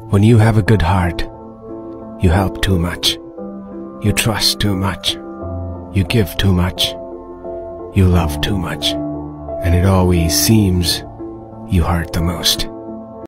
When you have a good heart, you help too much. You trust too much. You give too much. You love too much. And it always seems you hurt the most.